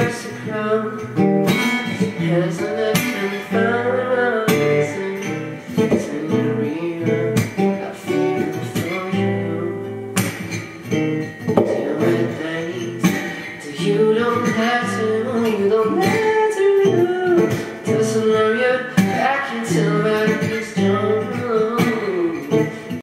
stress to come Has I left and found a reason Senorita, I feel for you. Different things that you don't have to You don't have to do Doesn't love you, I can tell by the distance